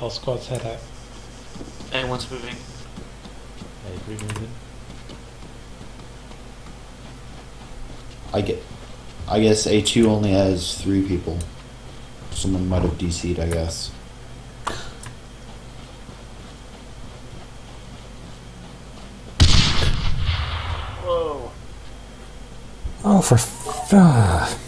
All squads head out. Anyone's moving. Moving. I get. I guess A2 only has three people. Someone might have DC'd, I guess. Whoa. Oh, for fuck.